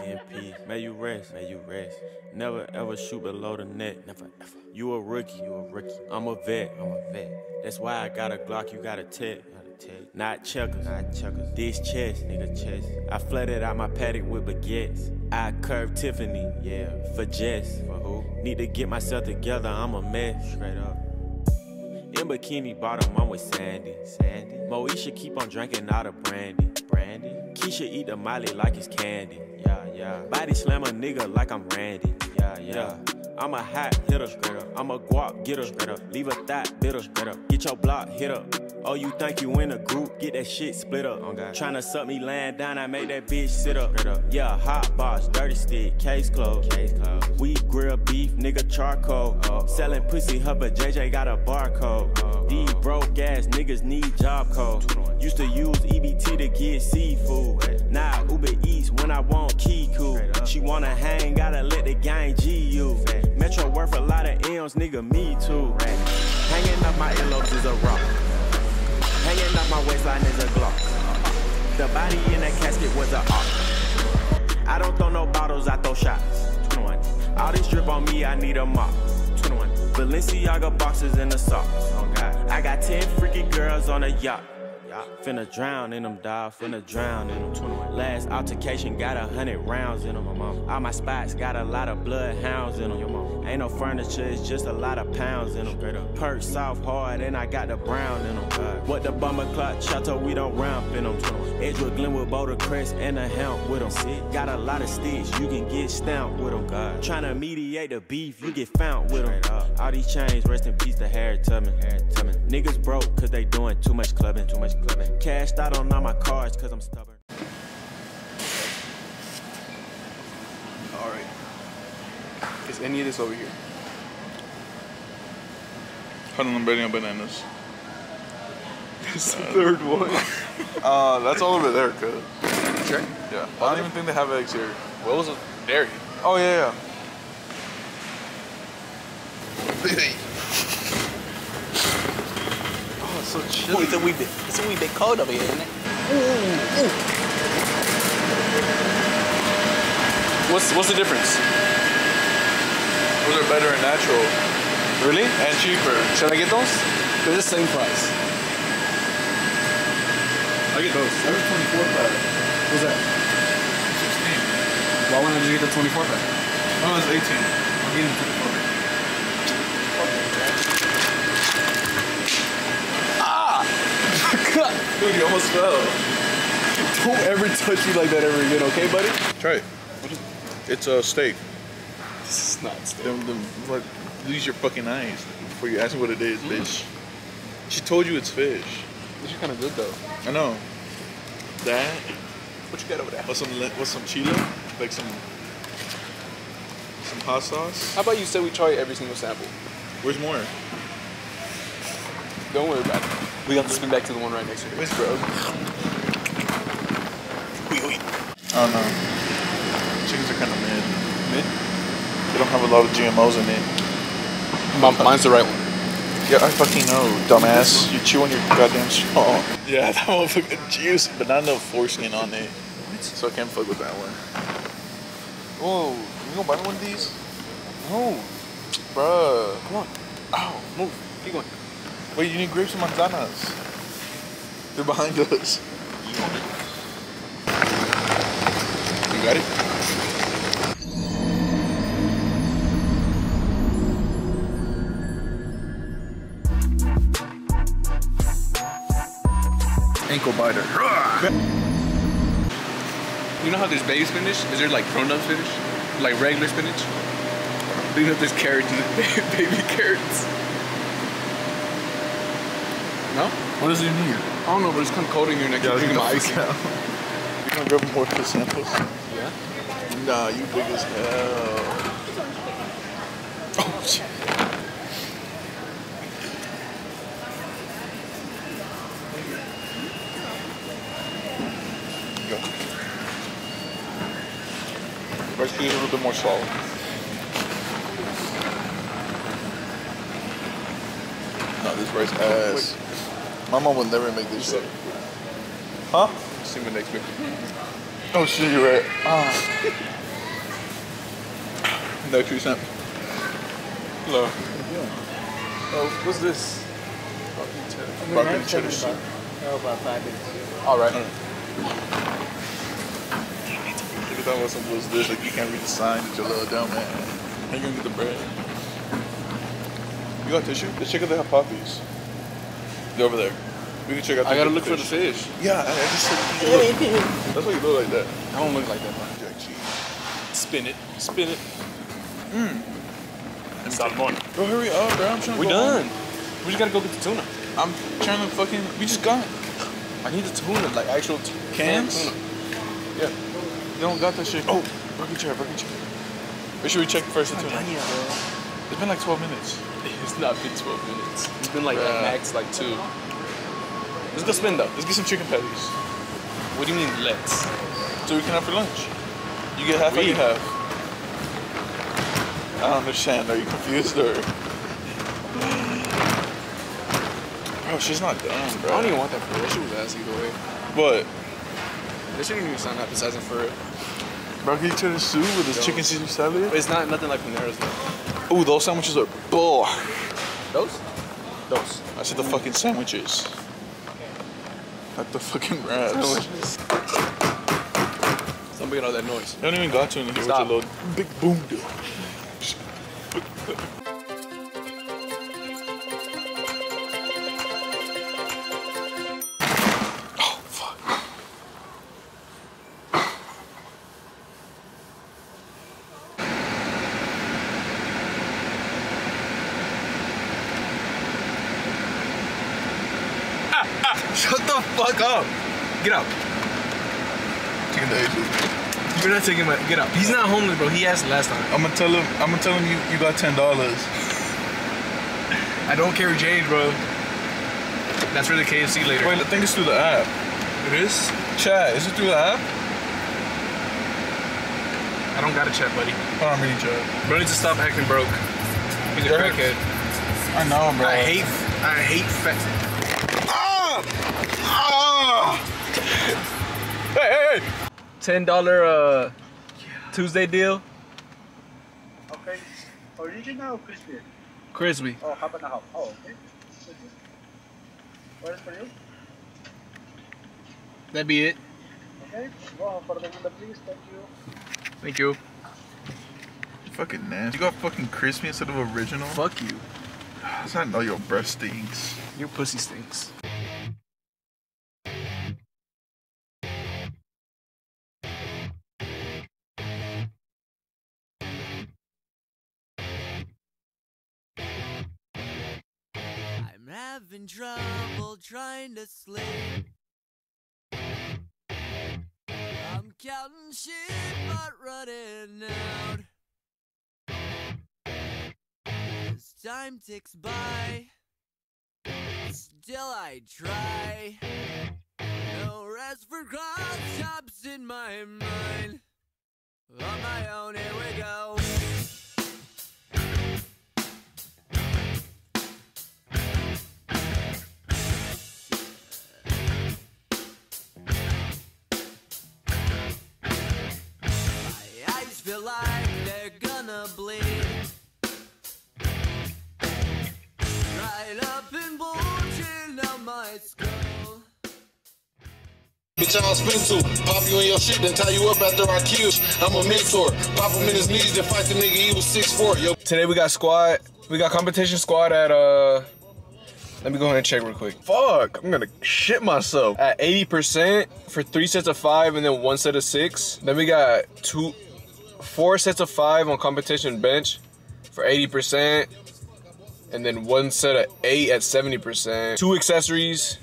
peace, in peace. May you rest, may you rest. Never ever shoot below the net. Never ever. You a rookie, you a rookie. I'm a vet, I'm a vet. That's why I got a Glock, you got a tech. Not checkers, not checkers. This chest, nigga chest. I flooded out my paddock with baguettes. I curved Tiffany, yeah, for Jess. For who? Need to get myself together, I'm a mess. Straight up. In bikini bottom, I'm with Sandy. Sandy. Moesha keep on drinking out of brandy. Brandy. Keisha eat the molly like it's candy. Yeah, yeah. Body slam a nigga like I'm Randy. Yeah, yeah. I'm a hot hitter. I'm a guap getter. Leave a thought bitter. Get your block hit up. Oh, you think you in a group? Get that shit split up. Oh. Tryna suck me laying down, I make that bitch sit up. Straight up. Yeah, hot box, dirty stick, case closed. Case closed. We grill beef, nigga charcoal. Oh, Selling pussy, her, but JJ got a barcode. Oh, These broke ass niggas need job code. Used to use EBT to get seafood. Now Uber Eats when I want Kiku. She wanna hang, gotta let the gang G you. Metro worth a lot of M's, nigga, me too. Hanging up my earlobes is a rock. My waistline is a Glock. The body in that casket was a op. I don't throw no bottles, I throw shots. 21. All this drip on me, I need a mop. 21. Balenciaga boxes in the socks. Oh God. I got 10 freaky girls on a yacht. Finna drown in them, dawg. Finna drown in them. 21. Last altercation got a hundred rounds in them. All my spots got a lot of bloodhounds in them. Your. Ain't no furniture, it's just a lot of pounds in them. Straight up. Perk soft hard, and I got the brown in them. What the bummer clock chateau, we don't ramp in them. Edgewood Glenwood Boulder Crest and a helm with them. Got a lot of sticks, you can get stamped with them. God. Tryna mediate the beef, you get found with them. All these chains, rest in peace to Harry Tubman. Harry Tubman. Niggas broke, cause they doing too much clubbing, too much clubbing. Cashed out on all my cards, cause I'm stubborn. Alright. Is any of this over here? Jalapeno bananas. It's the third one. Uh, that's all over there, cuz. Sure. Yeah. I don't even think they have eggs here. What was it? Dairy. Oh, yeah, yeah. Oh, it's so chilly. it's a wee bit. It's a wee bit cold over here, isn't it? Ooh, ooh. What's what's the difference? Those are better and natural Really? and cheaper. Should I get those? They're the same price. I get those. That was 24 pack. What's that? 16. Why wouldn't you get the 24 pack? No, it's 18. I'm getting 24 pack. Ah! Dude, you almost fell. Don't ever touch me like that ever again, okay, buddy? Try it. It's a steak. This is not steak. Them, them, like, use your fucking eyes before you ask me what it is, bitch. She told you it's fish. This is kind of good though. I know. That What you got over there? with some li- with some chile, like some some hot sauce. How about you say we try every single sample? Where's more? Don't worry about it. We got to spin back to the one right next to it. Where's bro? I don't know. Chickens are kind of mid. Mid? They don't have a lot of GMOs in it. M- mine's the right one. Yeah, I fucking know, dumbass. You chew on your goddamn straw. Oh. Yeah, that motherfucking juice, but not enough foreskin on it. So I can't fuck with that one. Oh, you gonna buy one of these? No. Bruh. Come on. Ow, move. Keep going. Wait, you need grapes and manzanas. They're behind us. You got it? Ankle biter. You know how there's baby spinach? Is there like grown up spinach? Like regular spinach? You know there's carrots and baby carrots. No? What does it need? I don't know, but it's kind of cold in here and I keep drinking my ice. You gonna grab more for samples? Yeah? Nah, you big as hell. Rice be a little bit more solid. No, this rice ass. My mom would never make this shit. Huh? See you next week. Oh shit, you're right. Ah. no true snap. Hello. Oh, what's this? Broccoli cheddar soup. Oh, about five minutes. All right. Look at that one. Some was this. Like you can't read the sign. It's your little dumb man. How you gonna get the bread? You got tissue? Let's check out the hot poppies. They're over there. We can check out. I gotta the look for the fish. Yeah, I, I just said. Look. That's why you look like that. I don't look like that, man. Jack cheese. Spin it. Spin it. Hmm. Salmon. Bro, hurry up, bro. I'm trying to We go done. home. We just gotta go get the tuna. I'm trying to fucking. We just got It. I need the tuna, like actual t- cans. tuna. Don't got that shit. Oh, broken chair, broken chair. Or should we check first the tuna? It's been like 12 minutes. It's not been 12 minutes. It's been like Bruh. max like two. Let's go spin though. Let's get some chicken patties. What do you mean let's? So we can have for lunch. You get half, I We. get half. I don't understand. Are you confused or? Bro, she's not done, bro. I don't even want that for real. Shit was ass either way. What? This shouldn't even sound appetizing for it. Broccoli cheddar soup with this Yo. chicken Caesar salad. It's not nothing like Panera's though. Ooh, those sandwiches are bull. Those? Those. I said the mm. fucking sandwiches. Not the fucking wraps. Stop making all that noise. I don't even got to in here with your Stop. little big boom deal. Shut the fuck up. Get out. Chicken days. You're not taking my. Get out. He's not homeless, bro. He asked last time. I'm gonna tell him. I'm gonna tell him you, you got ten dollars. I don't carry change, bro. That's for the KFC later. Wait, I think it's through the app. it is? Chat, is it through the app? I don't got a chat, buddy. Oh, I'm reading chat. Bro needs to stop acting broke. He's a crackhead. I know, bro. I hate. I hate fat. Ten dollar uh Tuesday deal. Okay. Original or crispy? Crispy. Oh, half and a half. Oh, okay. What is for you? That'd be it. Okay. Go on for the window, please. Thank you. Thank you. Fucking nasty. You got fucking crispy instead of original? Fuck you. That's not know your breath stinks. Your pussy stinks. Having trouble trying to sleep. I'm counting sheep but running out. As time ticks by, still I try. No rest for cross in my mind. On my own, here we go. Out my. Bitch, I'll spin to pop you in your shit, then tie you up after I kill. I'm a mentor. Pop him in his knees, then fight the nigga. He was 6'4. Yo, Today we got squad. We got competition squad at uh. Let me go ahead and check real quick. Fuck, I'm gonna shit myself. At 80% for three sets of five and then one set of six. Then we got two, four sets of five on competition bench for 80%. And then one set of eight at 70%. Two accessories,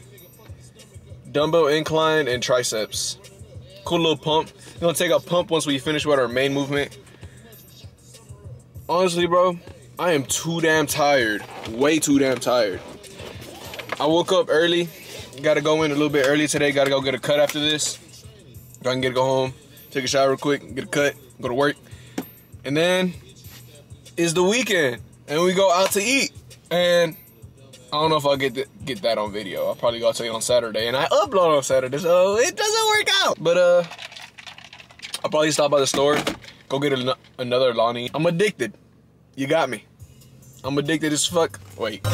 dumbbell incline, and triceps. Cool little pump. We're gonna take a pump once we finish with our main movement. Honestly, bro, I am too damn tired. Way too damn tired. I woke up early. Gotta go in a little bit early today. Gotta go get a cut after this. I can get to go home, take a shower real quick, get a cut, go to work. And then it's the weekend and we go out to eat. And I don't know if I'll get th- get that on video. I'll probably go out to eat on Saturday. And I upload on Saturday, so it doesn't work out. But uh I'll probably stop by the store, go get an- another Lonnie. I'm addicted. You got me. I'm addicted as fuck. Wait. Two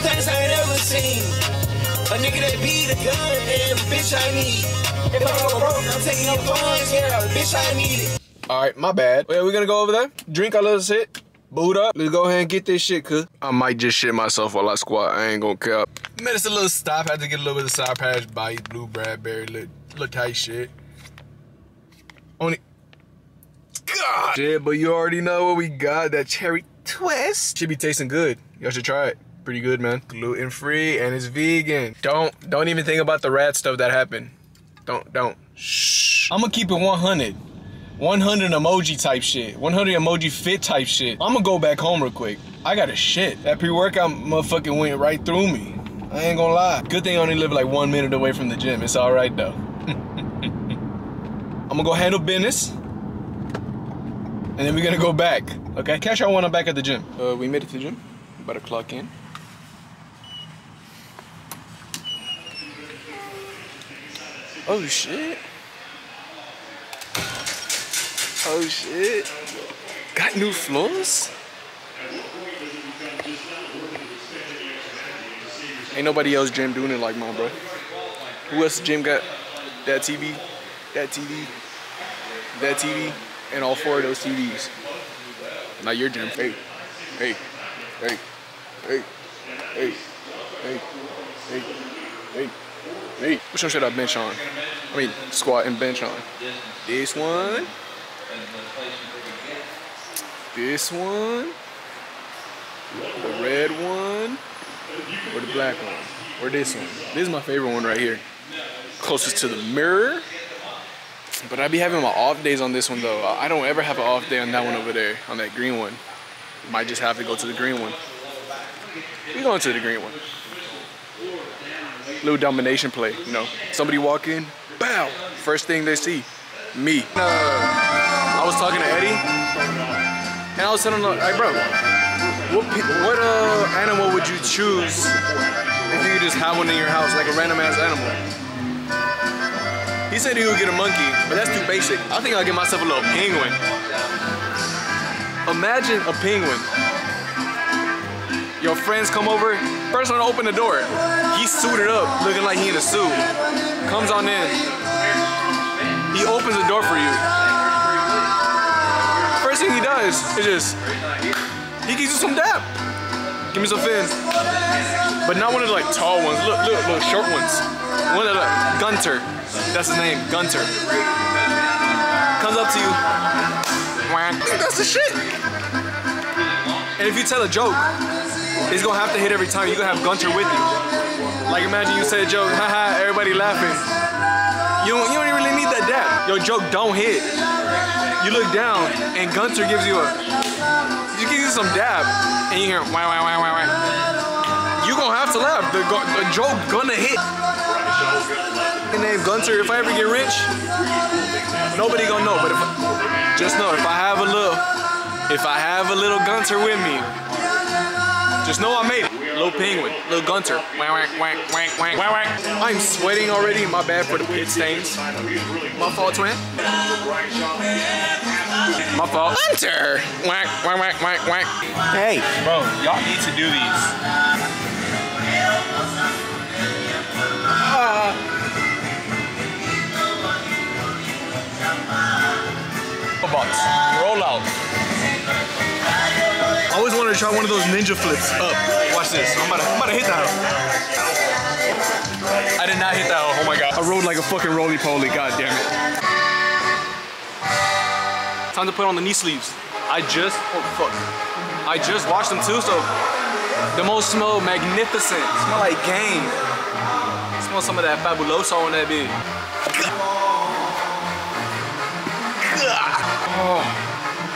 things I ain't ever seen. A nigga that beat a gun and bitch I need. If I go broke, I'm taking your funds, yeah, bitch I need it. All right, my bad. Well, we're gonna go over there, drink a little shit, boot up. Let's go ahead and get this shit, cuz. I might just shit myself while I squat. I ain't gonna cap. Man, it's a little stop. Had to get a little bit of sour patch, bite, blue Bradbury, little, little tight shit. Only. God. Shit, but you already know what we got. That cherry twist. Should be tasting good. Y'all should try it. Pretty good, man. Gluten free and it's vegan. Don't don't even think about the rat stuff that happened. Don't don't. Shh. I'm gonna keep it 100. 100 emoji type shit. 100 emoji fit type shit. I'm gonna go back home real quick. I got a shit. That pre-workout motherfucking went right through me. I ain't gonna lie. Good thing I only live like one minute away from the gym. It's all right though. I'm gonna go handle business. And then we're gonna go back. Okay? Catch y'all when I'm back at the gym. Uh, we made it to the gym. About to clock in. Oh shit. Oh shit. Got new floors? Ain't nobody else gym doing it like mine, bro. Who else gym got that TV, that TV, that TV, and all four of those TVs? Not your gym. Hey, hey, hey, hey, hey, hey, hey, hey. Hey, which one should I bench on? I mean, squat and bench on. This one. This one. The red one. Or the black one. Or this one. This is my favorite one right here. Closest to the mirror. But I be having my off days on this one though. I don't ever have an off day on that one over there, on that green one. Might just have to go to the green one. We going to the green one. Little domination play, you know. Somebody walk in, bow. First thing they see, me. I was talking to Eddie, and I was telling him, like, bro, what what uh, animal would you choose if you could just have one in your house, like a random ass animal? He said he would get a monkey, but that's too basic. I think I'll get myself a little penguin. Imagine a penguin. Your friends come over, first one to open the door. He's suited up, looking like he in a suit. Comes on in. He opens the door for you. He does is just, he gives you some dap. Give me some fins. But not one of the like tall ones, look, look, look, short ones. One of the, Gunter, that's his name, Gunter. Comes up to you, that's the shit. And if you tell a joke, it's gonna have to hit every time. You're gonna have Gunter with you. Like imagine you say a joke, haha, everybody laughing. You don't, you don't really need that dap. Your joke don't hit. You look down and Gunter gives you a, you gives you some dab and you hear wah wah wah wah wah. You gonna have to laugh. The, the joke gonna hit. And name Gunter. If I ever get rich, nobody gonna know. But if just know if I have a little, if I have a little Gunter with me, just know I made it. Little penguin, little Gunter. Whack, whack, whack, whack, whack, whack, whack. I'm sweating already. My bad for the pit stains. My fault, twin. My fault. Gunter. Whack, whack, whack, whack, whack. Hey, bro, y'all need to do these. Ah. Box. Roll out. I always wanted to try one of those ninja flips up. Watch this. I'm about to, I'm about to hit that hoe. I did not hit that hoe. Oh my god. I rode like a fucking roly poly. God damn it. Time to put on the knee sleeves. I just, oh fuck. I just washed them too, so the most smell magnificent. Smell like game. Smell some of that fabuloso on that bitch. Oh.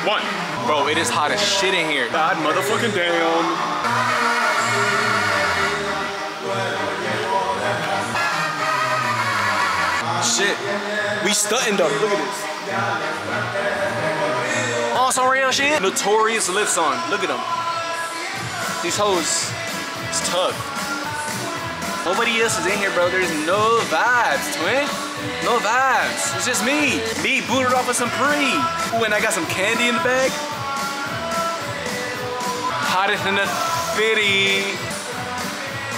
One. Bro, it is hot as shit in here. God motherfucking damn. Shit. We stunting though. Look at this. On some real shit. Notorious lifts on. Look at them. These hoes. It's tough. Nobody else is in here, bro. There's no vibes, twin. No vibes. It's just me. Me booted off with some pre. Ooh, and I got some candy in the bag. Hottest in the city.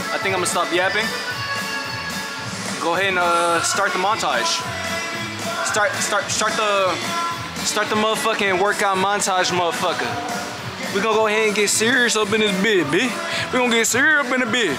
I think I'm gonna stop yapping. Go ahead and uh, start the montage. Start, start, start the, start the motherfucking workout montage, motherfucker. We gonna go ahead and get serious up in this bit, bitch. We gonna get serious up in the bit.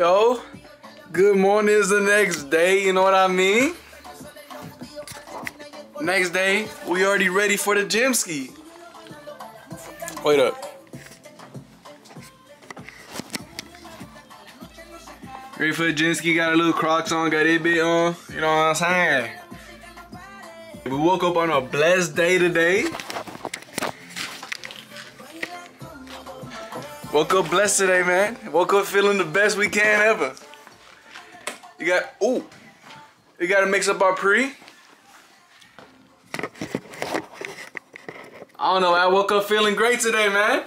Yo, good morning is the next day, you know what I mean? Next day, we already ready for the gym ski. Wait up. Ready for the gym ski, got a little crocs on, got it bit on, you know what I'm saying? We woke up on a blessed day today. Woke up blessed today, man. Woke up feeling the best we can ever. You got, ooh, you gotta mix up our pre. I don't know, I woke up feeling great today, man.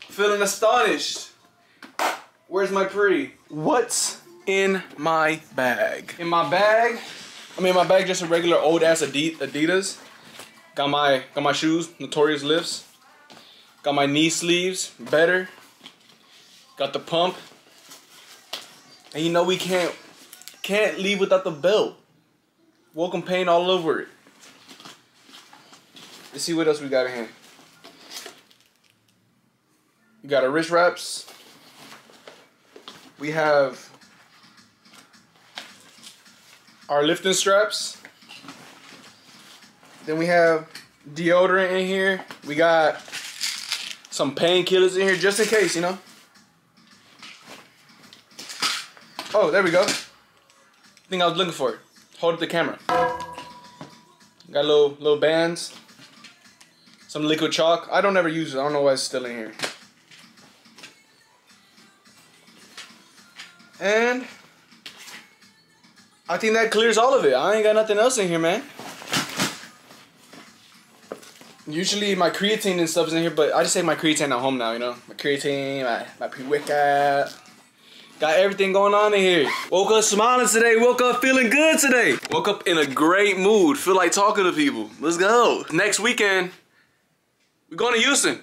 Feeling astonished. Where's my pre? What's in my bag? In my bag, I mean, my bag just a regular old ass Adi- Adidas. Got my got my shoes, Notorious Lifts. Got my knee sleeves, better. Got the pump. And you know we can't can't leave without the belt. Welcome paint all over it. Let's see what else we got in here. We got our wrist wraps. We have our lifting straps. Then we have deodorant in here. We got some painkillers in here just in case, you know. Oh, there we go. Thing I was looking for. It. Hold up the camera. Got little little bands. Some liquid chalk. I don't ever use it. I don't know why it's still in here. And I think that clears all of it. I ain't got nothing else in here, man. Usually my creatine and stuff is in here, but I just take my creatine at home now, you know? My creatine, my, my pre-workout. Got everything going on in here. Woke up smiling today, woke up feeling good today. Woke up in a great mood, feel like talking to people. Let's go. Next weekend, we're going to Houston.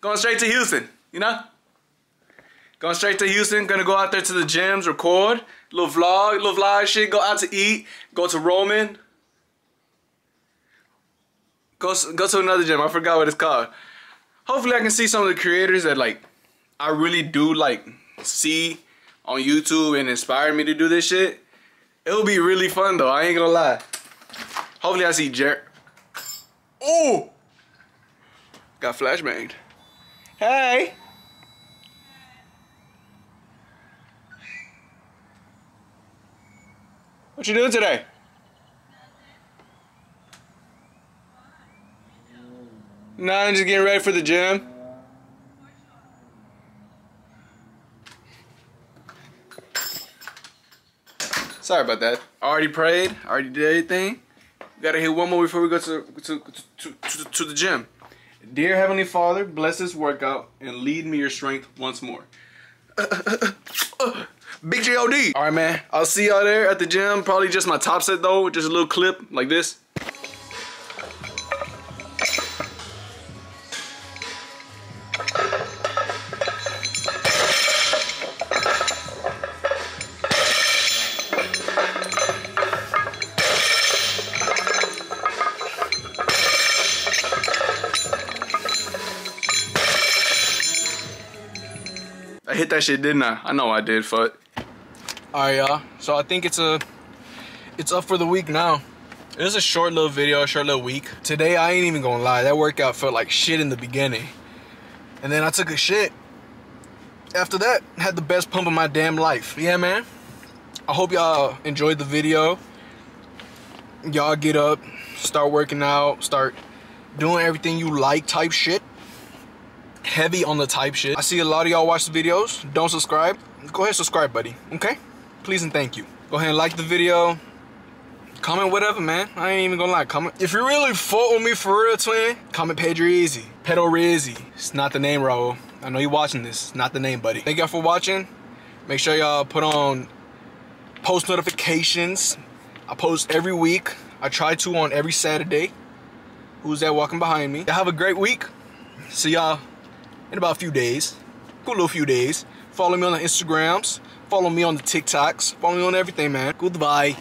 Going straight to Houston, you know? Going straight to Houston, gonna go out there to the gyms, record, little vlog, little vlog shit, go out to eat, go to Roman. Go go to another gym. I forgot what it's called. Hopefully, I can see some of the creators that like I really do like see on YouTube and inspire me to do this shit. It'll be really fun though. I ain't gonna lie. Hopefully, I see Jer. Oh, got flashbanged. Hey. What you doing today? Nah, I'm just getting ready for the gym. Sorry about that. Already prayed. Already did everything. Gotta hit one more before we go to to, to, to, to the gym. Dear Heavenly Father, bless this workout and lead me your strength once more. Big J.O.D. All right, man. I'll see y'all there at the gym. Probably just my top set though, just a little clip like this. That shit, didn't I? I know I did, fuck. Alright, y'all. So I think it's a, it's up for the week now. It was a short little video, a short little week. Today, I ain't even gonna lie. That workout felt like shit in the beginning. And then I took a shit. After that, had the best pump of my damn life. Yeah, man. I hope y'all enjoyed the video. Y'all get up, start working out, start doing everything you like type shit heavy on the type shit. I see a lot of y'all watch the videos. Don't subscribe. Go ahead subscribe, buddy. Okay? Please and thank you. Go ahead and like the video. Comment whatever, man. I ain't even gonna lie. Comment. If you really fought with me for real, twin, comment Pedro Easy. Pedro Rizzi. It's not the name, Raul. I know you're watching this. Not the name, buddy. Thank y'all for watching. Make sure y'all put on post notifications. I post every week. I try to on every Saturday. Who's that walking behind me? Y'all have a great week. See y'all in about a few days. Good little few days. Follow me on the Instagrams. Follow me on the TikToks. Follow me on everything, man. Goodbye.